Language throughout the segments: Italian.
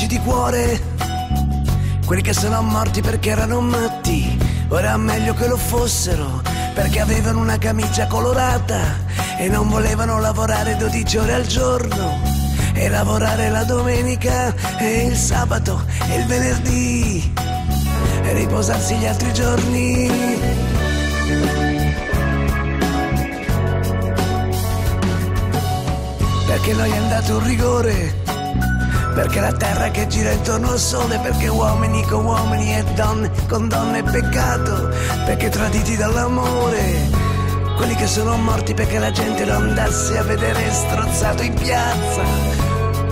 anarchici di cuore. Quelli che sono morti perché erano matti, ora meglio che lo fossero, perché avevano una camicia colorata e non volevano lavorare 12 ore al giorno. E lavorare la domenica e il sabato e il venerdì e riposarsi gli altri giorni. perché noi è andato un rigore, perché la terra che gira intorno al sole, perché uomini con uomini e donne con donne è peccato, perché traditi dall'amore, quelli che sono morti perché la gente lo andasse a vedere strozzato in piazza,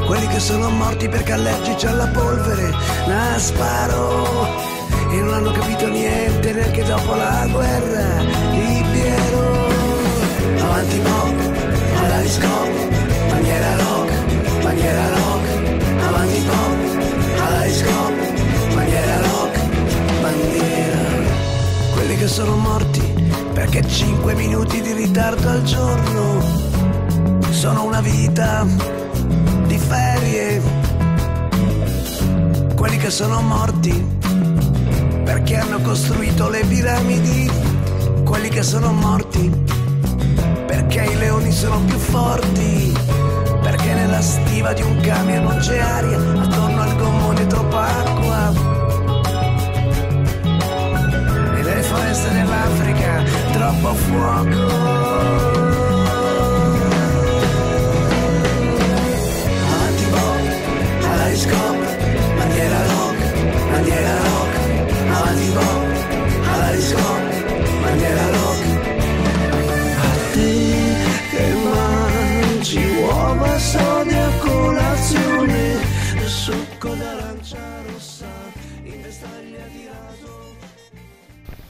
quelli che sono morti perché allergici alla polvere, la sparo e non hanno capito niente neanche dopo la guerra di Piero. Avanti pop, alla disco, Maniera rock, maniera rock, avanti pop, alla disco, maniera rock, bandiera. Quelli che sono morti perché 5 minuti di ritardo al giorno sono una vita di ferie. Quelli che sono morti perché hanno costruito le piramidi. Quelli che sono morti perché i leoni sono più forti stiva di un camion non c'è aria, attorno al gommone troppa acqua. E nelle foreste dell'Africa troppo fuoco.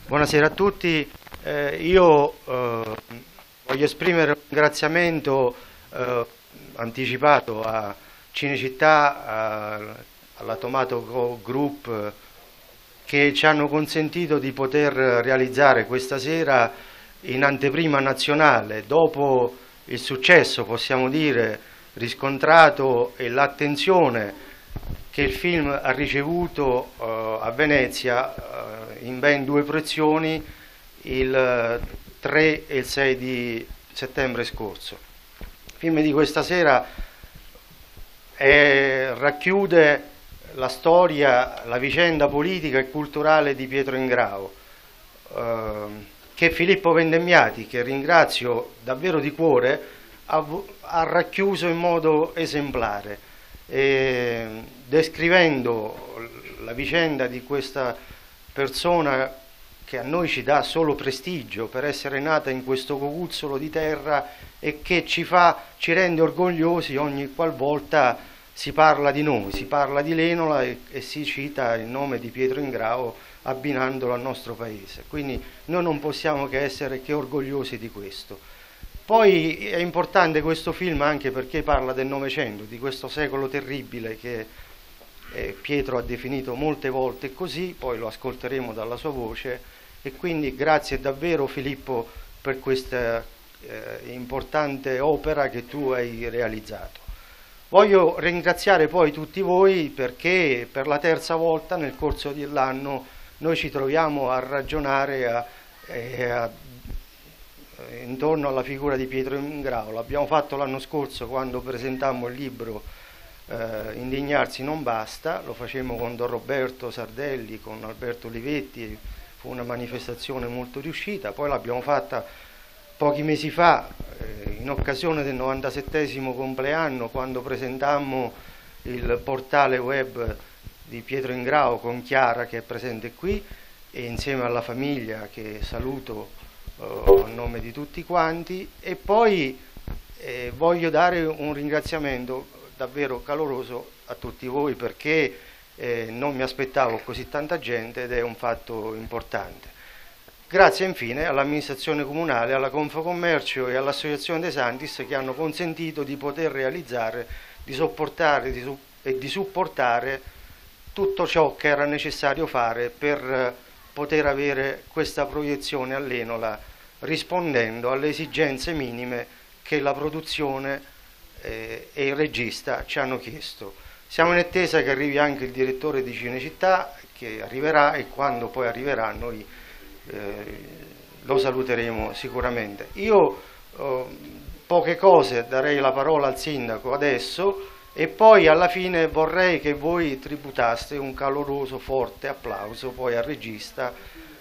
Buonasera a tutti, eh, io eh, voglio esprimere un ringraziamento eh, anticipato a Cinecittà, a, alla Tomato Group che ci hanno consentito di poter realizzare questa sera in anteprima nazionale. Dopo il successo, possiamo dire, riscontrato e l'attenzione che il film ha ricevuto uh, a Venezia uh, in ben due proiezioni il 3 e il 6 di settembre scorso. Il film di questa sera è, racchiude la storia, la vicenda politica e culturale di Pietro Ingrao, uh, che Filippo Vendemmiati, che ringrazio davvero di cuore, ha, ha racchiuso in modo esemplare e descrivendo la vicenda di questa persona che a noi ci dà solo prestigio per essere nata in questo cocuzzolo di terra e che ci, fa, ci rende orgogliosi ogni qualvolta si parla di noi, si parla di Lenola e, e si cita il nome di Pietro Ingrao abbinandolo al nostro paese. Quindi noi non possiamo che essere che orgogliosi di questo. Poi è importante questo film anche perché parla del Novecento, di questo secolo terribile che eh, Pietro ha definito molte volte così, poi lo ascolteremo dalla sua voce e quindi grazie davvero Filippo per questa eh, importante opera che tu hai realizzato. Voglio ringraziare poi tutti voi perché per la terza volta nel corso dell'anno noi ci troviamo a ragionare a, eh, a intorno alla figura di Pietro Ingrao. L'abbiamo fatto l'anno scorso quando presentammo il libro eh, Indignarsi non basta, lo facemmo con Don Roberto Sardelli, con Alberto Olivetti, fu una manifestazione molto riuscita, poi l'abbiamo fatta pochi mesi fa eh, in occasione del 97 compleanno quando presentammo il portale web di Pietro Ingrao con Chiara che è presente qui e insieme alla famiglia che saluto a nome di tutti quanti e poi eh, voglio dare un ringraziamento davvero caloroso a tutti voi perché eh, non mi aspettavo così tanta gente ed è un fatto importante. Grazie infine all'amministrazione comunale, alla Confocommercio e all'Associazione De Santis che hanno consentito di poter realizzare, di sopportare di su e di supportare tutto ciò che era necessario fare per poter avere questa proiezione all'Enola rispondendo alle esigenze minime che la produzione eh, e il regista ci hanno chiesto. Siamo in attesa che arrivi anche il direttore di Cinecittà, che arriverà e quando poi arriverà noi eh, lo saluteremo sicuramente. Io eh, poche cose darei la parola al sindaco adesso e poi alla fine vorrei che voi tributaste un caloroso, forte applauso poi al regista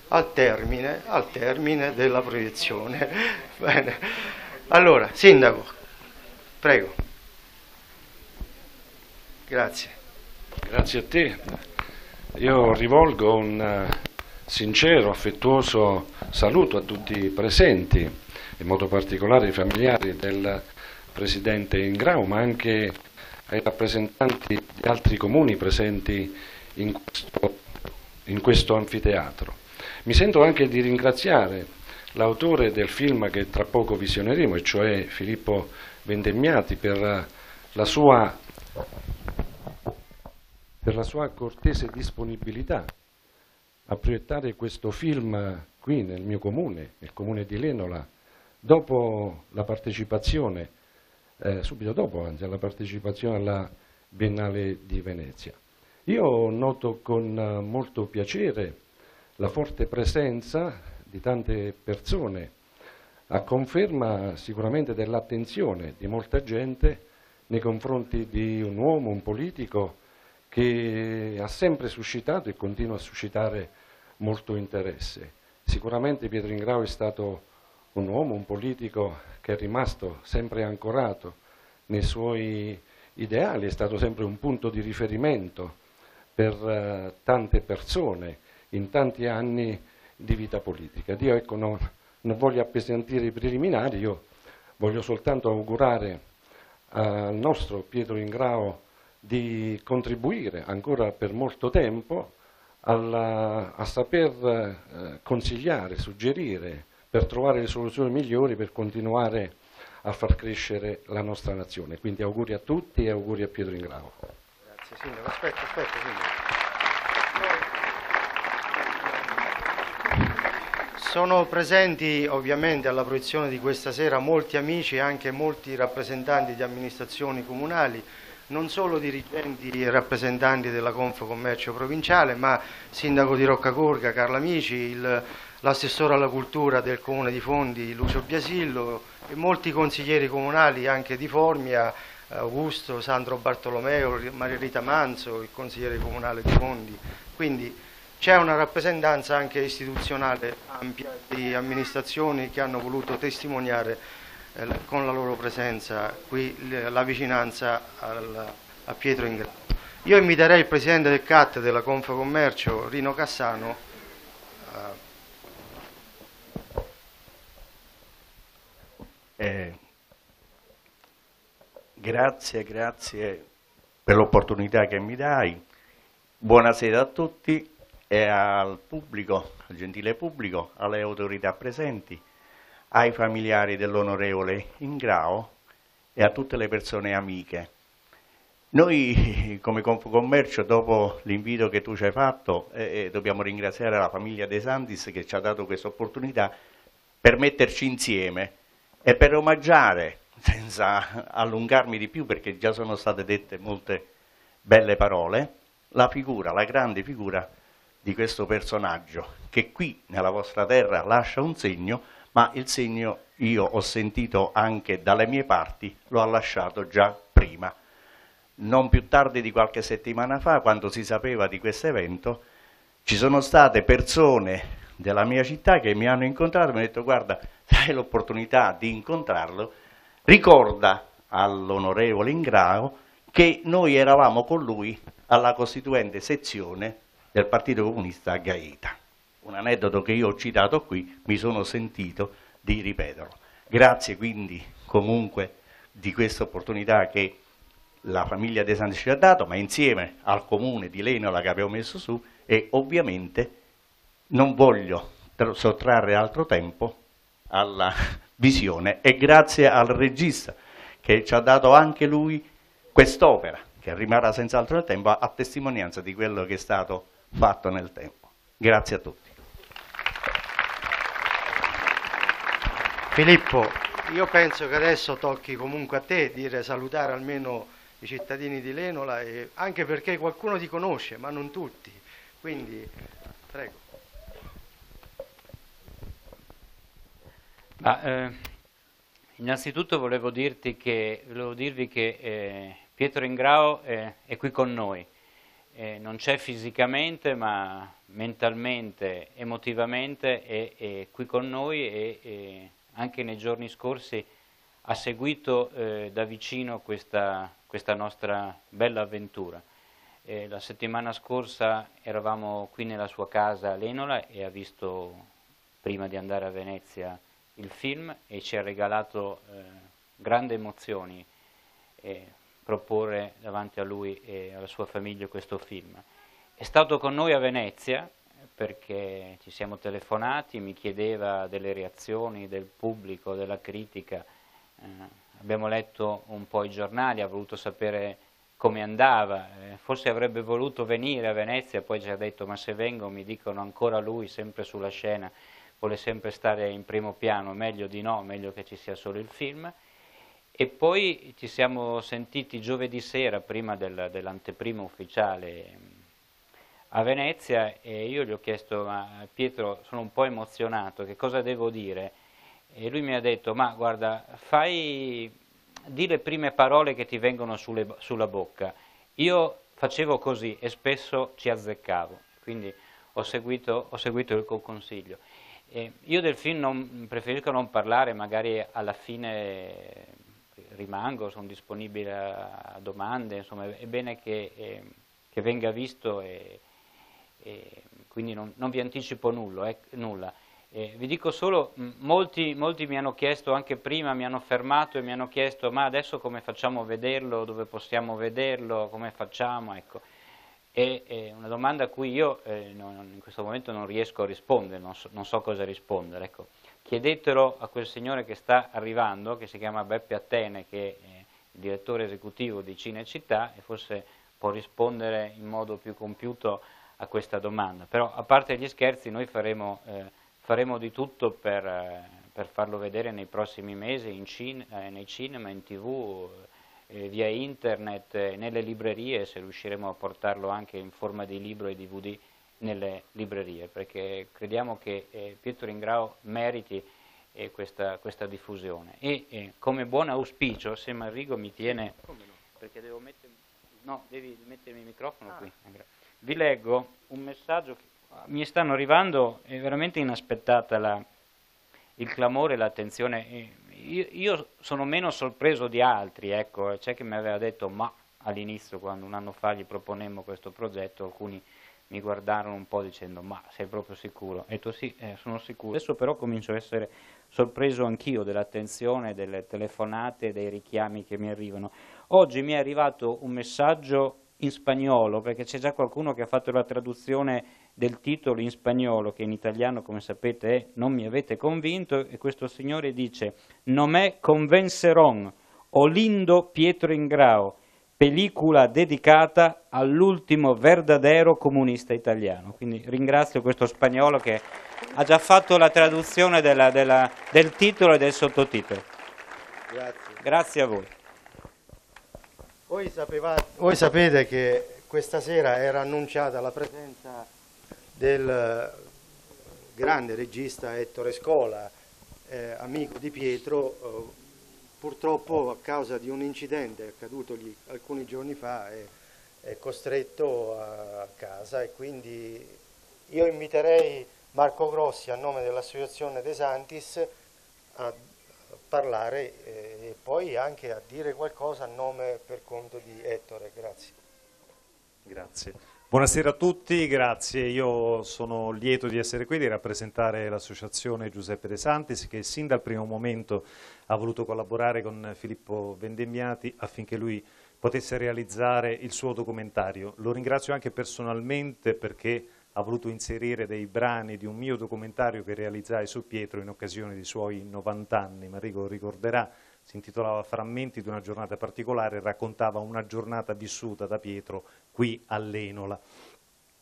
al termine, al termine della proiezione. Bene. Allora, sindaco, prego. Grazie. Grazie a te. Io rivolgo un eh, sincero, affettuoso saluto a tutti i presenti, in modo particolare ai familiari del Presidente Ingrau, ma anche ai rappresentanti di altri comuni presenti in questo, in questo anfiteatro. Mi sento anche di ringraziare l'autore del film che tra poco visioneremo, e cioè Filippo Vendemmiati, per la sua, per la sua cortese disponibilità a proiettare questo film qui nel mio comune, nel comune di Lenola, dopo la partecipazione eh, subito dopo anzi, alla partecipazione alla Biennale di Venezia. Io noto con eh, molto piacere la forte presenza di tante persone, a conferma sicuramente dell'attenzione di molta gente nei confronti di un uomo, un politico che ha sempre suscitato e continua a suscitare molto interesse. Sicuramente Pietro Ingrao è stato un uomo, un politico che è rimasto sempre ancorato nei suoi ideali, è stato sempre un punto di riferimento per uh, tante persone in tanti anni di vita politica. Io ecco, non, non voglio appesantire i preliminari, io voglio soltanto augurare al nostro Pietro Ingrao di contribuire ancora per molto tempo alla, a saper eh, consigliare, suggerire per trovare le soluzioni migliori per continuare a far crescere la nostra nazione. Quindi auguri a tutti e auguri a Pietro Ingrao. Grazie Sindaco, aspetta, aspetta Sindaco. Sono presenti ovviamente alla proiezione di questa sera molti amici e anche molti rappresentanti di amministrazioni comunali, non solo dirigenti e rappresentanti della Confcommercio provinciale, ma sindaco di Roccacurga, Carlo Amici, il l'assessore alla cultura del comune di Fondi Lucio Biasillo e molti consiglieri comunali anche di Formia, Augusto, Sandro Bartolomeo, Maria Rita Manzo, il consigliere comunale di Fondi. Quindi c'è una rappresentanza anche istituzionale ampia di amministrazioni che hanno voluto testimoniare eh, con la loro presenza qui la vicinanza al, a Pietro Ingrao. Io inviterei il presidente del CAT della Confcommercio, Rino Cassano, eh, Eh, grazie, grazie per l'opportunità che mi dai. Buonasera a tutti e al pubblico, al gentile pubblico, alle autorità presenti, ai familiari dell'onorevole Ingrao e a tutte le persone amiche. Noi come Confcommercio, dopo l'invito che tu ci hai fatto, eh, eh, dobbiamo ringraziare la famiglia De Santis che ci ha dato questa opportunità per metterci insieme e per omaggiare, senza allungarmi di più perché già sono state dette molte belle parole, la figura, la grande figura di questo personaggio che qui nella vostra terra lascia un segno, ma il segno io ho sentito anche dalle mie parti, lo ha lasciato già prima. Non più tardi di qualche settimana fa, quando si sapeva di questo evento, ci sono state persone della mia città che mi hanno incontrato e mi hanno detto guarda, hai l'opportunità di incontrarlo, ricorda all'onorevole Ingrao che noi eravamo con lui alla costituente sezione del Partito Comunista a Gaeta. Un aneddoto che io ho citato qui, mi sono sentito di ripeterlo. Grazie quindi comunque di questa opportunità che la famiglia De Santi ci ha dato, ma insieme al comune di Lenola che abbiamo messo su e ovviamente non voglio sottrarre altro tempo alla visione e grazie al regista che ci ha dato anche lui quest'opera che rimarrà senz'altro nel tempo a testimonianza di quello che è stato fatto nel tempo. Grazie a tutti. Filippo, io penso che adesso tocchi comunque a te dire salutare almeno i cittadini di Lenola, e, anche perché qualcuno ti conosce, ma non tutti. Quindi, prego. Ma, eh, innanzitutto volevo, che, volevo, dirvi che eh, Pietro Ingrao eh, è qui con noi. Eh, non c'è fisicamente, ma mentalmente, emotivamente è, è qui con noi e, e anche nei giorni scorsi ha seguito eh, da vicino questa, questa, nostra bella avventura. Eh, la settimana scorsa eravamo qui nella sua casa a Lenola e ha visto, prima di andare a Venezia, il film e ci ha regalato eh, grandi emozioni proporre davanti a lui e alla sua famiglia questo film. È stato con noi a Venezia perché ci siamo telefonati, mi chiedeva delle reazioni del pubblico, della critica, eh, abbiamo letto un po' i giornali, ha voluto sapere come andava, eh, forse avrebbe voluto venire a Venezia, poi ci ha detto ma se vengo mi dicono ancora lui, sempre sulla scena, vuole sempre stare in primo piano, meglio di no, meglio che ci sia solo il film. E poi ci siamo sentiti giovedì sera, prima del, dell'anteprima ufficiale a Venezia e io gli ho chiesto, ma Pietro sono un po' emozionato, che cosa devo dire? E lui mi ha detto, ma guarda, fai, di le prime parole che ti vengono sulle, sulla bocca. Io facevo così e spesso ci azzeccavo, quindi ho seguito, ho seguito il consiglio. E io del film non, preferisco non parlare, magari alla fine rimango, sono disponibile a domande, insomma è bene che, eh, che venga visto e, e quindi non, non, vi anticipo nulla. Eh, nulla. Eh, vi dico solo, molti, molti, mi hanno chiesto anche prima, mi hanno fermato e mi hanno chiesto ma adesso come facciamo a vederlo, dove possiamo vederlo, come facciamo, ecco. È, una domanda a cui io eh, non, in questo momento non riesco a rispondere, non so, non so cosa rispondere. Ecco. Chiedetelo a quel signore che sta arrivando, che si chiama Beppe Attene, che è il direttore esecutivo di Cinecittà e forse può rispondere in modo più compiuto a questa domanda. Però a parte gli scherzi noi faremo, eh, faremo di tutto per, eh, per, farlo vedere nei prossimi mesi in cin eh, nei cinema, in tv, eh, via internet, eh, nelle librerie, se riusciremo a portarlo anche in forma di libro e DVD nelle librerie, perché crediamo che eh, Pietro Ingrao meriti questa, questa, diffusione. E come buon auspicio, se Marrigo mi tiene... Perché devo mettermi... No, devi mettermi il microfono ah. qui. Vi leggo un messaggio che mi stanno arrivando, è veramente inaspettata la, il clamore e l'attenzione. Io, io, sono meno sorpreso di altri, ecco, c'è chi mi aveva detto ma all'inizio quando un anno fa gli proponemmo questo progetto, alcuni mi guardarono un po' dicendo ma sei proprio sicuro? E tu sì, eh, sono sicuro. Adesso però comincio a essere sorpreso anch'io dell'attenzione, delle telefonate, dei richiami che mi arrivano. Oggi mi è arrivato un messaggio in spagnolo, perché c'è già qualcuno che ha fatto la traduzione del titolo in spagnolo, che in italiano, come sapete, è Non mi avete convinto, e questo signore dice Non me convenceron, Olindo Pietro Ingrao, pellicola dedicata all'ultimo verdadero comunista italiano. Quindi ringrazio questo spagnolo che ha già fatto la traduzione della, della, del titolo e del sottotitolo. Grazie. Grazie a voi. Voi, sapevate, voi sapete che questa sera era annunciata la presenza del grande regista Ettore Scola, eh, amico di Pietro, eh, purtroppo a causa di un incidente accadutogli alcuni giorni fa è, è costretto a casa e quindi io inviterei Marco Grossi a nome dell'Associazione De Santis a parlare eh, e poi anche a dire qualcosa a nome per conto di Ettore. Grazie. Grazie. Buonasera a tutti, grazie. Io sono lieto di essere qui, di rappresentare l'associazione Giuseppe De Santis che sin dal primo momento ha voluto collaborare con Filippo Vendemmiati affinché lui potesse realizzare il suo documentario. Lo ringrazio anche personalmente perché ha voluto inserire dei brani di un mio documentario che realizzai su Pietro in occasione dei suoi 90 anni, Marico ricorderà, si intitolava Frammenti di una giornata particolare raccontava una giornata vissuta da Pietro qui all'Enola.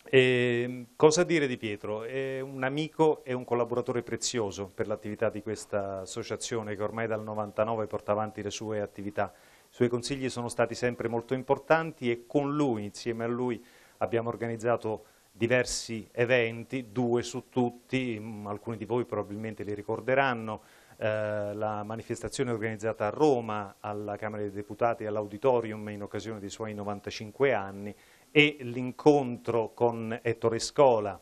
E, cosa dire di Pietro? È un amico e un collaboratore prezioso per l'attività di questa associazione che ormai dal 99 porta avanti le sue attività. I suoi consigli sono stati sempre molto importanti e con lui, insieme a lui, abbiamo organizzato diversi eventi, due su tutti, alcuni di voi probabilmente li ricorderanno, eh, la manifestazione organizzata a Roma alla Camera dei Deputati e all'Auditorium in occasione dei suoi 95 anni e l'incontro con Ettore Scola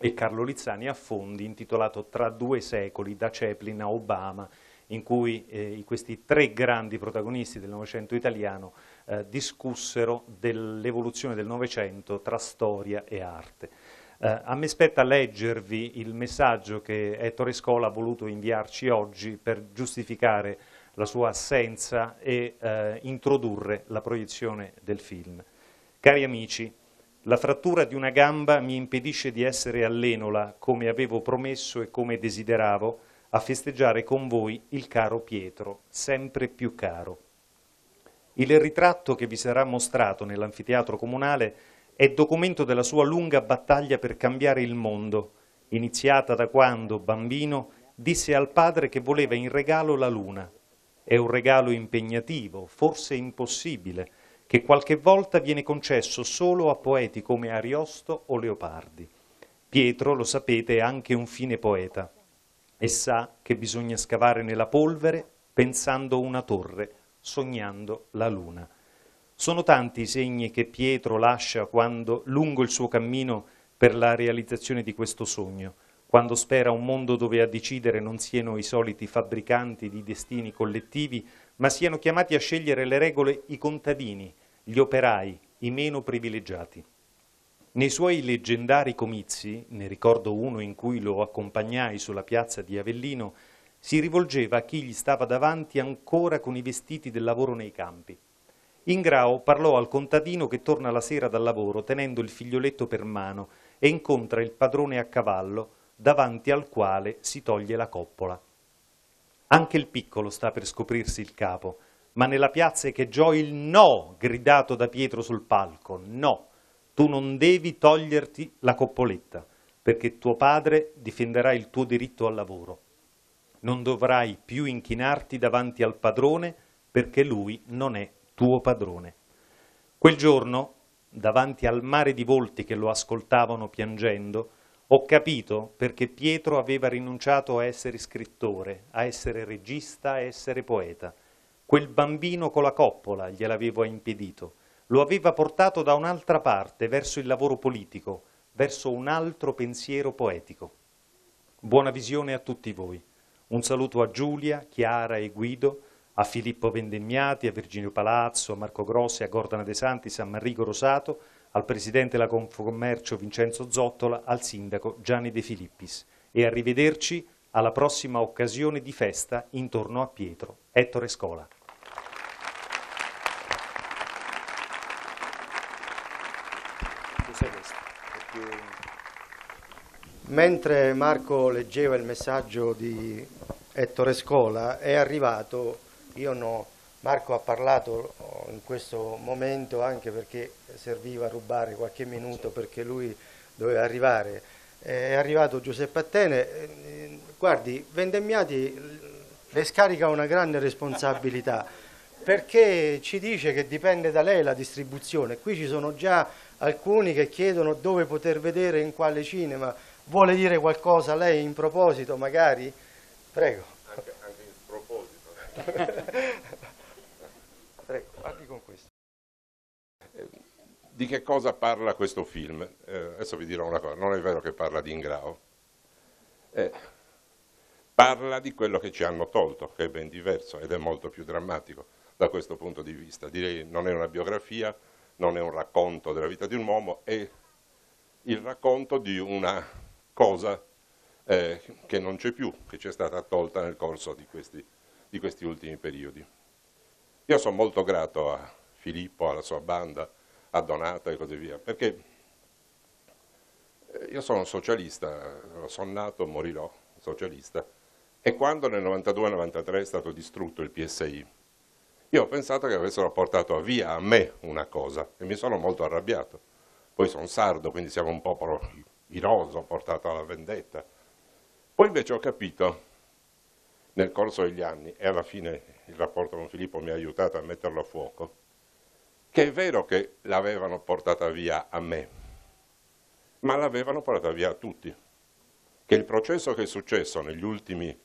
e Carlo Lizzani a Fondi intitolato Tra due secoli da Chaplin a Obama in cui eh, questi tre grandi protagonisti del Novecento italiano eh, discussero dell'evoluzione del Novecento tra storia e arte. Eh, a me spetta leggervi il messaggio che Ettore Scola ha voluto inviarci oggi per giustificare la sua assenza e eh, introdurre la proiezione del film. Cari amici, la frattura di una gamba mi impedisce di essere all'Enola come avevo promesso e come desideravo a festeggiare con voi il caro Pietro, sempre più caro. Il ritratto che vi sarà mostrato nell'anfiteatro comunale è documento della sua lunga battaglia per cambiare il mondo, iniziata da quando, bambino, disse al padre che voleva in regalo la luna. È un regalo impegnativo, forse impossibile, che qualche volta viene concesso solo a poeti come Ariosto o Leopardi. Pietro, lo sapete, è anche un fine poeta e sa che bisogna scavare nella polvere pensando una torre, sognando la luna. Sono tanti i segni che Pietro lascia quando, lungo il suo cammino per la realizzazione di questo sogno, quando spera un mondo dove a decidere non siano i soliti fabbricanti di destini collettivi, ma siano chiamati a scegliere le regole i contadini, gli operai, i meno privilegiati. Nei suoi leggendari comizi, ne ricordo uno in cui lo accompagnai sulla piazza di Avellino, si rivolgeva a chi gli stava davanti ancora con i vestiti del lavoro nei campi. Ingrao parlò al contadino che torna la sera dal lavoro tenendo il figlioletto per mano e incontra il padrone a cavallo davanti al quale si toglie la coppola. Anche il piccolo sta per scoprirsi il capo, ma nella piazza echeggiò il no gridato da Pietro sul palco, no, tu non devi toglierti la coppoletta, perché tuo padre difenderà il tuo diritto al lavoro. Non dovrai più inchinarti davanti al padrone perché lui non è tuo padrone. Quel giorno, davanti al mare di volti che lo ascoltavano piangendo, ho capito perché Pietro aveva rinunciato a essere scrittore, a essere regista, a essere poeta. Quel bambino con la coppola gliel'aveva impedito. Lo aveva portato da un'altra parte, verso il lavoro politico, verso un altro pensiero poetico. Buona visione a tutti voi. Un saluto a Giulia, Chiara e Guido, a Filippo Vendemmiati, a Virginio Palazzo, a Marco Grossi, a Gordana De Santis, a Manrico Rosato, al Presidente della Confcommercio Vincenzo Zottola, al Sindaco Gianni De Filippis e arrivederci alla prossima occasione di festa intorno a Pietro. Ettore Scola. Mentre Marco leggeva il messaggio di Ettore Scola è arrivato io no, Marco ha parlato in questo momento anche perché serviva rubare qualche minuto perché lui doveva arrivare. È arrivato Giuseppe Attene, eh, guardi, Vendemmiati le scarica una grande responsabilità perché ci dice che dipende da lei la distribuzione. Qui ci sono già alcuni che chiedono dove poter vedere in quale cinema. Vuole dire qualcosa lei in proposito magari? Prego. Prego, parli con questo. Di che cosa parla questo film? Eh, adesso vi dirò una cosa, non è vero che parla di Ingrao. Eh, parla di quello che ci hanno tolto, che è ben diverso ed è molto più drammatico da questo punto di vista. Direi non è una biografia, non è un racconto della vita di un uomo, è il racconto di una cosa eh, che non c'è più, che ci è stata tolta nel corso di questi di questi ultimi periodi. Io sono molto grato a Filippo, alla sua banda, a Donato e così via, perché eh, io sono socialista, sono nato, morirò socialista, e quando nel 92-93 è stato distrutto il PSI, io ho pensato che avessero portato via a me una cosa e mi sono molto arrabbiato, Poi sono sardo, quindi siamo un popolo iroso, portato alla vendetta. Poi invece ho capito, nel corso degli anni, e alla fine il rapporto con Filippo mi ha aiutato a metterlo a fuoco, che è vero che l'avevano portata via a me, ma l'avevano portata via a tutti. Che il processo che è successo negli ultimi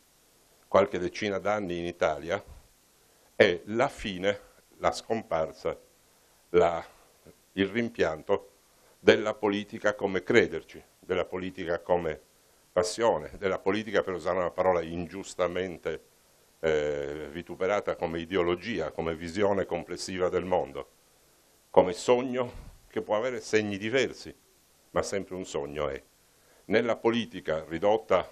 qualche decina d'anni in Italia è la fine, la scomparsa, la, il rimpianto della politica come crederci, della politica come passione, della politica, per usare una parola ingiustamente eh, vituperata, come ideologia, come visione complessiva del mondo, come sogno che può avere segni diversi, ma sempre un sogno è. Nella politica ridotta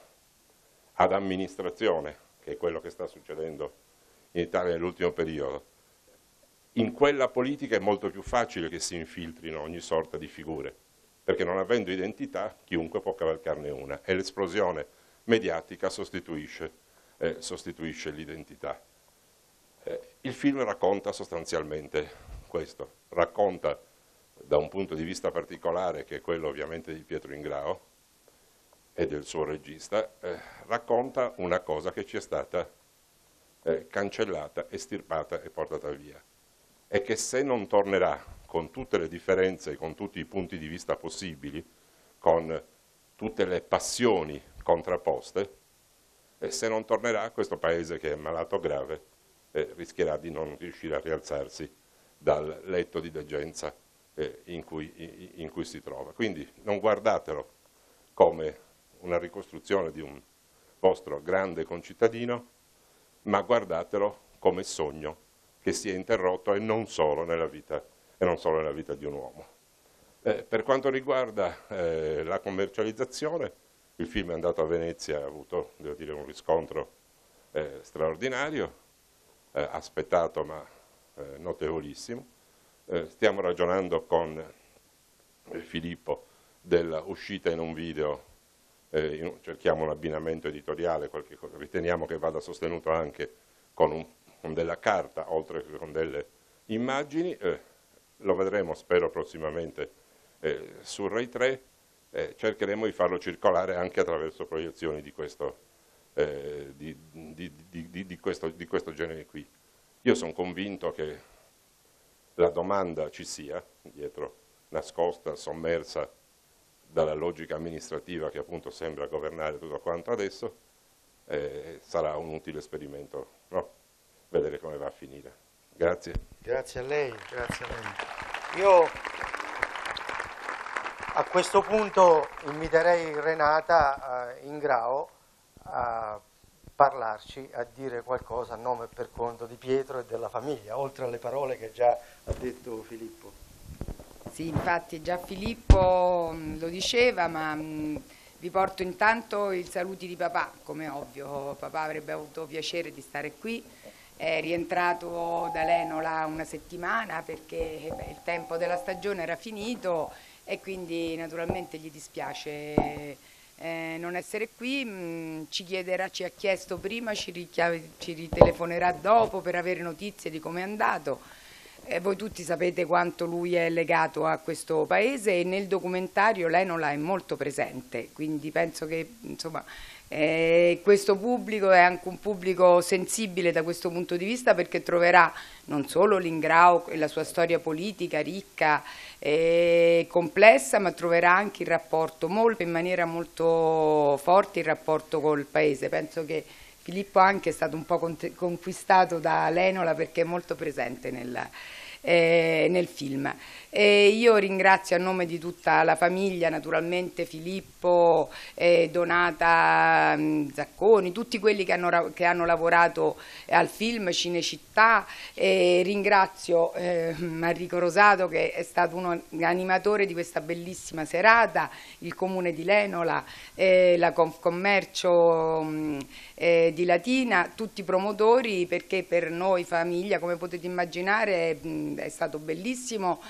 ad amministrazione, che è quello che sta succedendo in Italia nell'ultimo periodo, in quella politica è molto più facile che si infiltrino ogni sorta di figure, perché non avendo identità chiunque può cavalcarne una. E l'esplosione mediatica sostituisce, eh, sostituisce l'identità. Eh, il film racconta sostanzialmente questo, racconta da un punto di vista particolare, che è quello ovviamente di Pietro Ingrao e del suo regista, eh, racconta una cosa che ci è stata eh, cancellata, estirpata e portata via. È che se non tornerà con tutte le differenze, con tutti i punti di vista possibili, con tutte le passioni contrapposte, e se non tornerà questo paese che è malato grave eh, rischierà di non riuscire a rialzarsi dal letto di degenza eh, in, cui, in cui si trova. Quindi non guardatelo come una ricostruzione di un vostro grande concittadino, ma guardatelo come sogno che si è interrotto e non solo nella vita, solo nella vita di un uomo. Eh, per quanto riguarda eh, la commercializzazione, il film è andato a Venezia, ha avuto dire, un riscontro eh, straordinario, eh, aspettato ma eh, notevolissimo. Eh, stiamo ragionando con Filippo dell'uscita in un video, in, cerchiamo un abbinamento editoriale, qualche, riteniamo che vada sostenuto anche con un con della carta oltre che con delle immagini, lo vedremo spero prossimamente eh, su Rai 3, eh, cercheremo di farlo circolare anche attraverso proiezioni di questo, eh, di, di, di, questo, questo genere qui. Io sono convinto che la domanda ci sia, dietro nascosta, sommersa dalla logica amministrativa che appunto sembra governare tutto quanto adesso, eh, sarà un utile esperimento. No? vedere come va a finire. Grazie. Grazie a lei, grazie a lei. Io a questo punto inviterei Renata eh, Ingrao a parlarci, a dire qualcosa a nome e per conto di Pietro e della famiglia, oltre alle parole che già ha detto Filippo. Sì, infatti già Filippo mm, lo diceva, ma mh, mm, vi porto intanto i saluti di papà, come ovvio, papà avrebbe avuto piacere di stare qui è rientrato da Lenola una settimana perché beh, il tempo della stagione era finito e quindi naturalmente gli dispiace eh, non essere qui, mm, ci chiederà, ci ha chiesto prima, ci, ci ritelefonerà dopo per avere notizie di come è andato. Eh, voi tutti sapete quanto lui è legato a questo paese e nel documentario Lenola è molto presente, quindi penso che insomma, eh, questo pubblico è anche un pubblico sensibile da questo punto di vista perché troverà non solo l'Ingrao e la sua storia politica ricca e complessa, ma troverà anche il rapporto molto, in maniera molto forte il rapporto col paese. Penso che Filippo anche è stato un po' conquistato da Lenola perché è molto presente nel, eh, nel film. E io ringrazio a nome di tutta la famiglia, naturalmente Filippo, eh, Donata mm, Zacconi, tutti quelli che hanno, che hanno, lavorato al film Cinecittà, e ringrazio eh, Enrico Rosato che è stato un animatore di questa bellissima serata, il comune di Lenola, eh, la Confcommercio mm, eh, di Latina, tutti i promotori perché per noi famiglia, come potete immaginare, mh, è stato bellissimo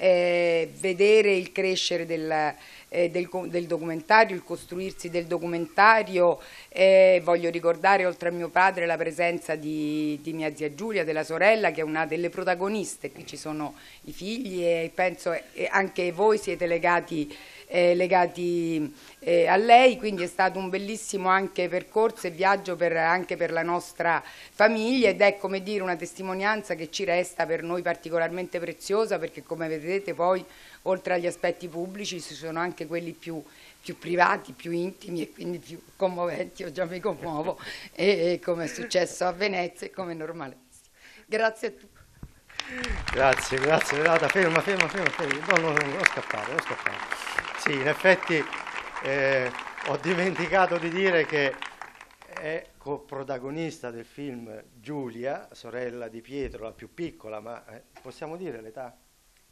eh, vedere il crescere del, eh, del, del, documentario, il costruirsi del documentario. Eh, voglio ricordare, oltre a mio padre, la presenza di, di, mia zia Giulia, della sorella, che è una delle protagoniste. Qui ci sono i figli e penso che anche voi siete legati eh, legati eh, a lei, quindi è stato un bellissimo anche percorso e viaggio per, anche per la nostra famiglia ed è come dire una testimonianza che ci resta per noi particolarmente preziosa perché come vedete poi oltre agli aspetti pubblici ci sono anche quelli più più privati, più intimi e quindi più commoventi, io già mi commuovo, e, e come è successo a Venezia e come è normale. Grazie a tutti. Grazie, grazie Renata, ferma, ferma, ferma, ferma. No, no, no, non scappare, non scappare. Sì, in effetti eh, ho dimenticato di dire che è coprotagonista del film Giulia, sorella di Pietro, la più piccola, ma eh, possiamo dire l'età?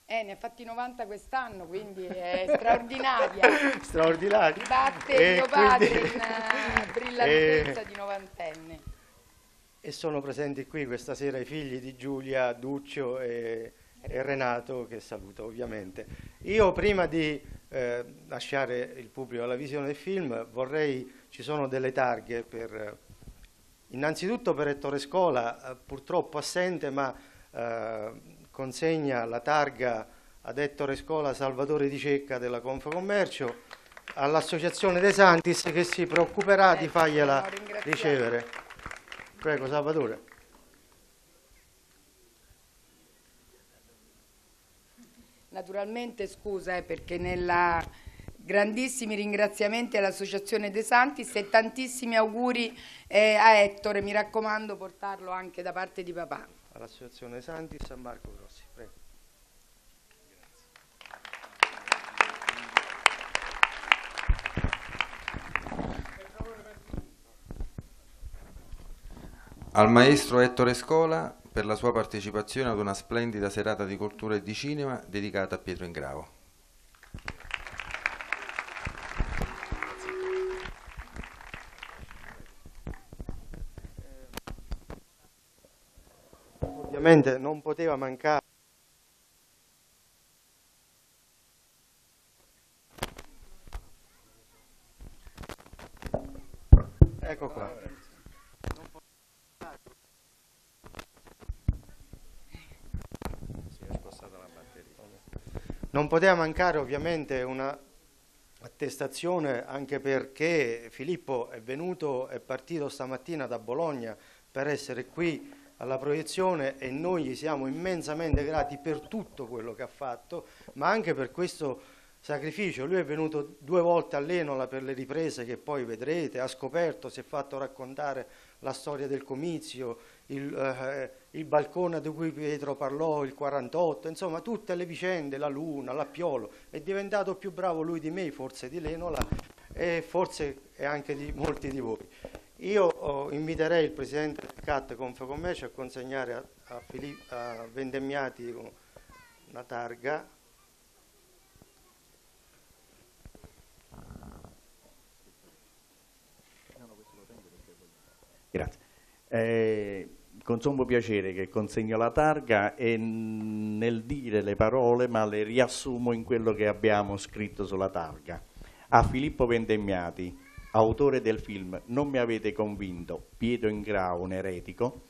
Eh, ne ha fatti 90 quest'anno, quindi è straordinaria. straordinaria. Batte e mio padre quindi... in uh, brillantezza e... di novantenne. E sono presenti qui questa sera i figli di Giulia, Duccio e, e Renato, che saluto ovviamente. Io prima di eh, lasciare il pubblico alla visione del film, vorrei, ci sono delle targhe per, innanzitutto per Ettore Scola, eh, purtroppo assente, ma eh, consegna la targa ad Ettore Scola Salvatore Di Cecca della Confcommercio, all'Associazione De Santis che si preoccuperà di fargliela ricevere. Prego Salvatore. Naturalmente scusa eh, perché nella grandissimi ringraziamenti all'Associazione De Santis e tantissimi auguri eh, a Ettore, mi raccomando portarlo anche da parte di papà. All'Associazione De Santis a Marco Grossi, prego. Al maestro Ettore Scola per la sua partecipazione ad una splendida serata di cultura e di cinema dedicata a Pietro Ingravo. Ovviamente non poteva mancare Ecco qua. Non poteva mancare ovviamente una attestazione anche perché Filippo è venuto, è partito stamattina da Bologna per essere qui alla proiezione e noi gli siamo immensamente grati per tutto quello che ha fatto, ma anche per questo sacrificio. Lui è venuto due volte all'Enola per le riprese che poi vedrete, ha scoperto, si è fatto raccontare la storia del comizio, il, eh, il, balcone di cui Pietro parlò, il 48, insomma tutte le vicende, la Luna, l'Appiolo, è diventato più bravo lui di me, forse di Lenola e forse anche di molti di voi. Io oh, inviterei il Presidente del CAT Confcommercio a consegnare a, a, Filippo, a Vendemmiati una targa Grazie. Eh, con sommo piacere che consegno la targa e nel dire le parole, ma le riassumo in quello che abbiamo scritto sulla targa. A Filippo Vendemmiati, autore del film Non mi avete convinto, Pietro Ingrao, un eretico,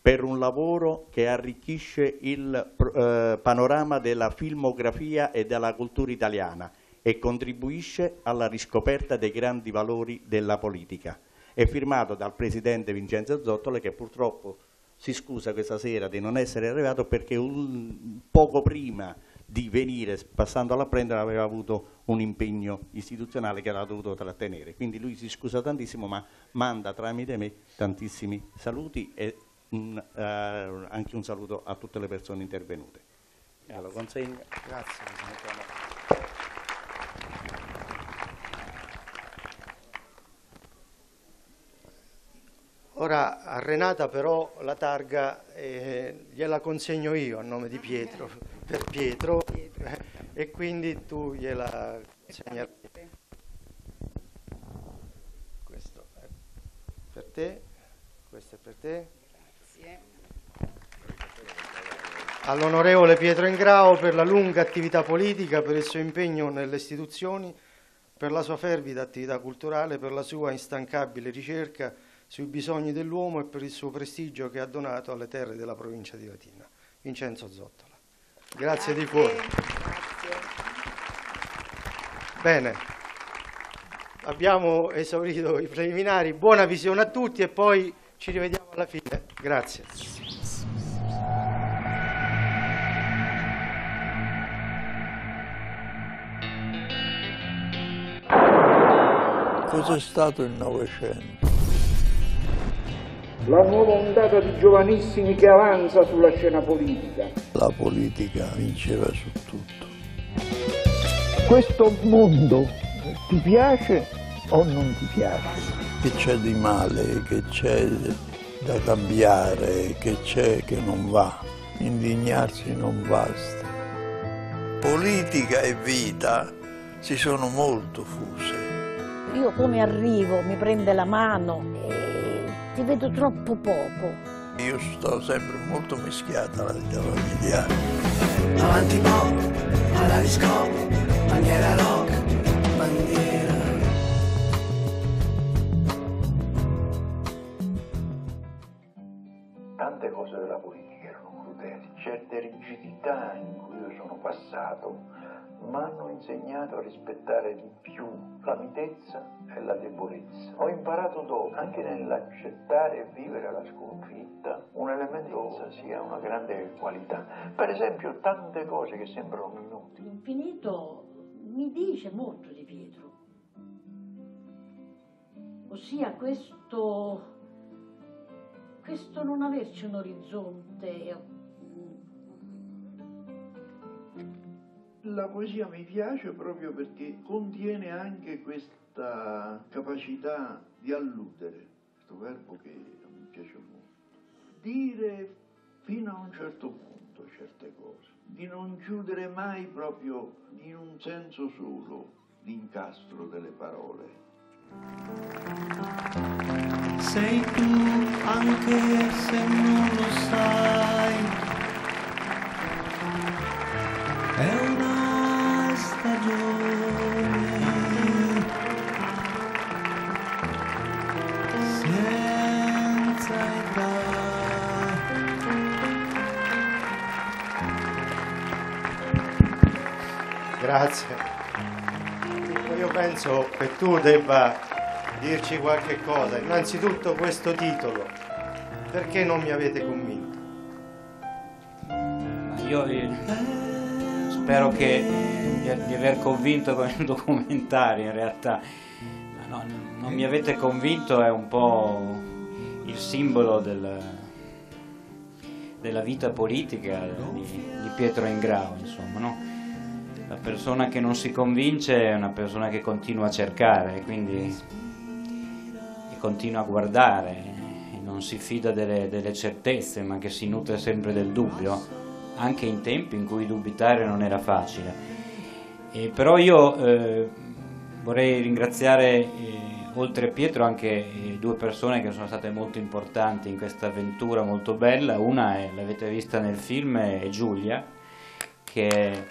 per un lavoro che arricchisce il eh, panorama della filmografia e della cultura italiana e contribuisce alla riscoperta dei grandi valori della politica. È firmato dal presidente Vincenzo Zottole che purtroppo si scusa questa sera di non essere arrivato perché un, poco prima di venire, passando alla prendere, aveva avuto un impegno istituzionale che aveva dovuto trattenere. Quindi lui si scusa tantissimo, ma manda tramite me tantissimi saluti e un, uh, anche un saluto a tutte le persone intervenute. Grazie. Grazie. Ora a Renata però la targa eh, gliela consegno io a nome di Pietro, per Pietro, eh, e quindi tu gliela consegnerai. Questo è per te, questo è per te. Grazie. all'onorevole Pietro Ingrao per la lunga attività politica, per il suo impegno nelle istituzioni, per la sua fervida attività culturale, per la sua instancabile ricerca sui bisogni dell'uomo e per il suo prestigio che ha donato alle terre della provincia di Latina. Vincenzo Zottola. Grazie, Grazie. di cuore. Grazie. Bene, abbiamo esaurito i preliminari. Buona visione a tutti e poi ci rivediamo alla fine. Grazie. Cos'è stato il Novecento? La nuova ondata di giovanissimi che avanza sulla scena politica. La politica vinceva su tutto. Questo mondo ti piace o non ti piace? Che c'è di male, che c'è da cambiare, che c'è che non va. Indignarsi non basta. Politica e vita si sono molto fuse. Io come arrivo, mi prende la mano e ti vedo troppo poco. Io sto sempre molto mischiata alla vita familiare. Avanti pop, alla disco, maniera rock, bandiera. Tante cose della politica erano crudeli, certe rigidità in cui io sono passato mi hanno insegnato a rispettare di più la mitezza e la debolezza. Ho imparato dopo, anche nell'accettare e vivere la sconfitta, un elemento sia una grande qualità. Per esempio, tante cose che sembrano inutili. L'infinito mi dice molto di Pietro, ossia questo, questo non averci un orizzonte La poesia mi piace proprio perché contiene anche questa capacità di alludere, questo verbo che mi piace molto, dire fino a un certo punto certe cose, di non chiudere mai proprio in un senso solo l'incastro delle parole. Sei tu anche se non lo sai. È una Grazie. Io penso che tu debba dirci qualche cosa. Innanzitutto questo titolo. Perché non mi avete convinto? Io eh, spero che, di, aver convinto con il documentario in realtà. No, non mi avete convinto è un po' il simbolo del, della vita politica di, di Pietro Ingrao, insomma, no? La persona che non si convince è una persona che continua a cercare, quindi e continua a guardare, non si fida delle, delle certezze, ma che si nutre sempre del dubbio, anche in tempi in cui dubitare non era facile. E però io eh, vorrei ringraziare eh, oltre Pietro anche eh, due persone che sono state molto importanti in questa avventura molto bella. Una è, l'avete vista nel film, è Giulia, che è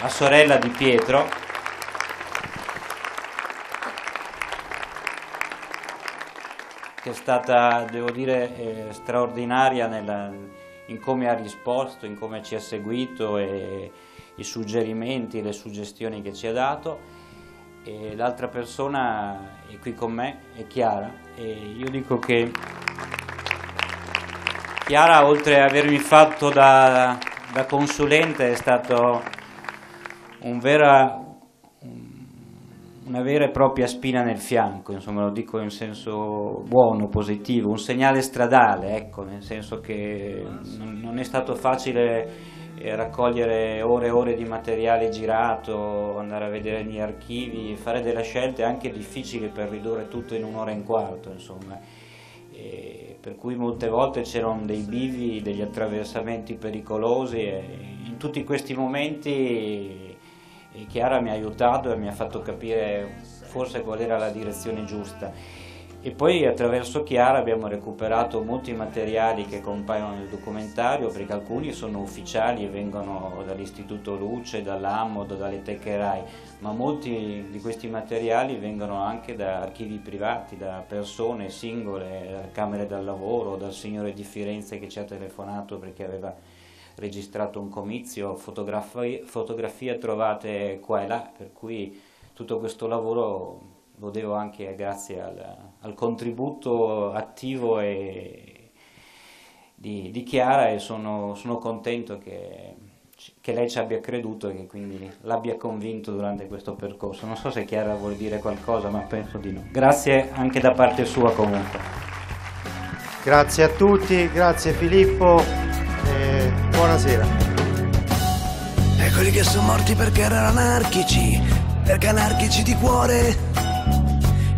la sorella di Pietro, che è stata, devo dire, eh, straordinaria nella, in come ha risposto, in come ci ha seguito e i suggerimenti, le suggestioni che ci ha dato. E l'altra persona è qui con me, è Chiara, e io dico che Chiara, oltre ad avermi fatto da, da consulente, è stato un vera, una vera e propria spina nel fianco, insomma lo dico in senso buono, positivo, un segnale stradale, ecco, nel senso che non è stato facile raccogliere ore e ore di materiale girato, andare a vedere gli archivi, fare delle scelte anche difficili per ridurre tutto in un'ora e un quarto, insomma. E per cui molte volte c'erano dei bivi, degli attraversamenti pericolosi e in tutti questi momenti e Chiara mi ha aiutato e mi ha fatto capire forse qual era la direzione giusta. E poi attraverso Chiara abbiamo recuperato molti materiali che compaiono nel documentario, perché alcuni sono ufficiali e vengono dall'Istituto Luce, dall'AMOD, dalle Teccherai, ma molti di questi materiali vengono anche da archivi privati, da persone singole, da camere dal lavoro, dal signore di Firenze che ci ha telefonato perché aveva registrato un comizio, fotografie, fotografie trovate qua e là, per cui tutto questo lavoro lo devo anche grazie al, al contributo attivo e, di, di, Chiara e sono, sono contento che, che, lei ci abbia creduto e che quindi l'abbia convinto durante questo percorso. Non so se Chiara vuol dire qualcosa, ma penso di no. Grazie anche da parte sua comunque. Grazie a tutti, grazie Filippo e buonasera. E quelli che sono morti perché erano anarchici, perché anarchici di cuore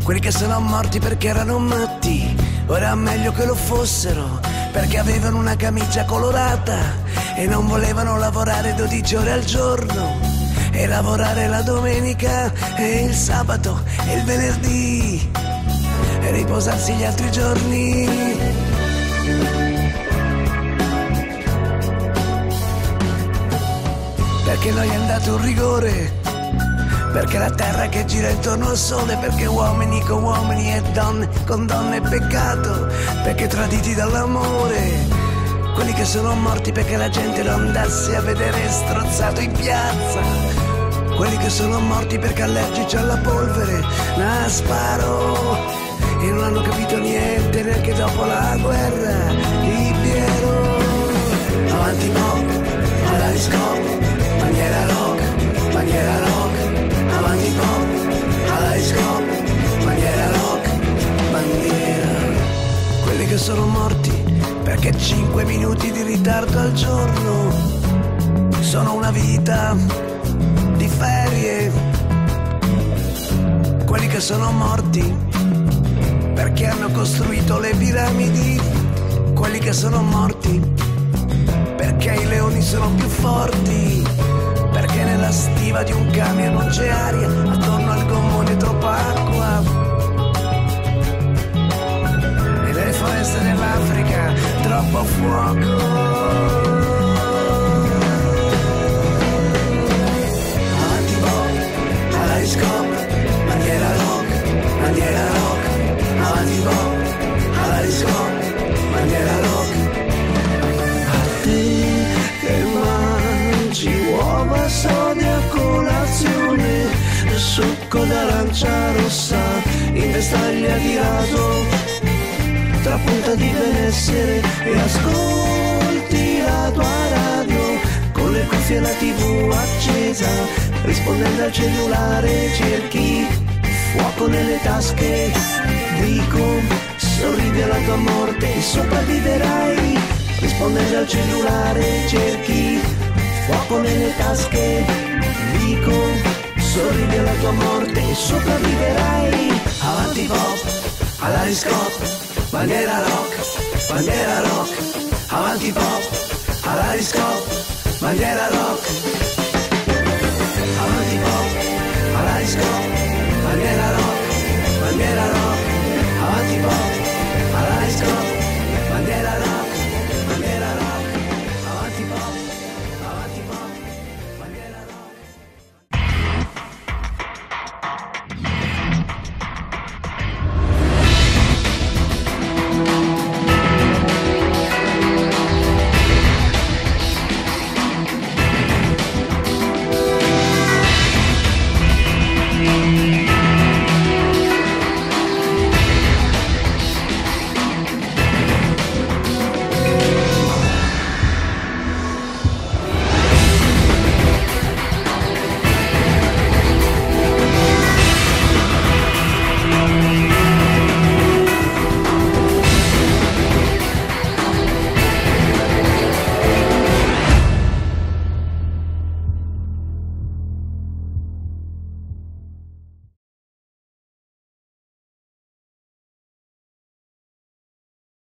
quelli che sono morti perché erano matti, ora è meglio che lo fossero, perché avevano una camicia colorata e non volevano lavorare 12 ore al giorno. E lavorare la domenica e il sabato e il venerdì e riposarsi gli altri giorni. Perché noi è andato un rigore perché la terra che gira intorno al sole, perché uomini con uomini e donne con donne è peccato, perché traditi dall'amore. Quelli che sono morti perché la gente lo andasse a vedere strozzato in piazza. Quelli che sono morti perché allergici alla polvere, la sparo. E non hanno capito niente neanche dopo la guerra di Piero. Avanti pop, alla disco, maniera rock, maniera rock avanti pop, alla disco, bandiera rock, bandiera. Quelli che sono morti perché 5 minuti di ritardo al giorno sono una vita di ferie. Quelli che sono morti perché hanno costruito le piramidi. Quelli che sono morti perché i leoni sono più forti stiva di un camion non c'è aria, attorno al gommone troppa acqua. E nelle foreste dell'Africa troppo fuoco. Alla disco, bandiera rock, bandiera rock, avanti pop, alla disco, succo d'arancia rossa in vestaglia di raso, tra punta di benessere e ascolti la tua radio, con le cuffie e la tv accesa, rispondendo al cellulare cerchi fuoco nelle tasche, dico sorride alla tua morte, sopravviverai, rispondendo al cellulare cerchi fuoco nelle tasche, dico, sorridi alla tua morte e sopravviverai. Avanti pop, alla riscop, bandiera rock, bandiera rock, avanti pop, alla riscop, bandiera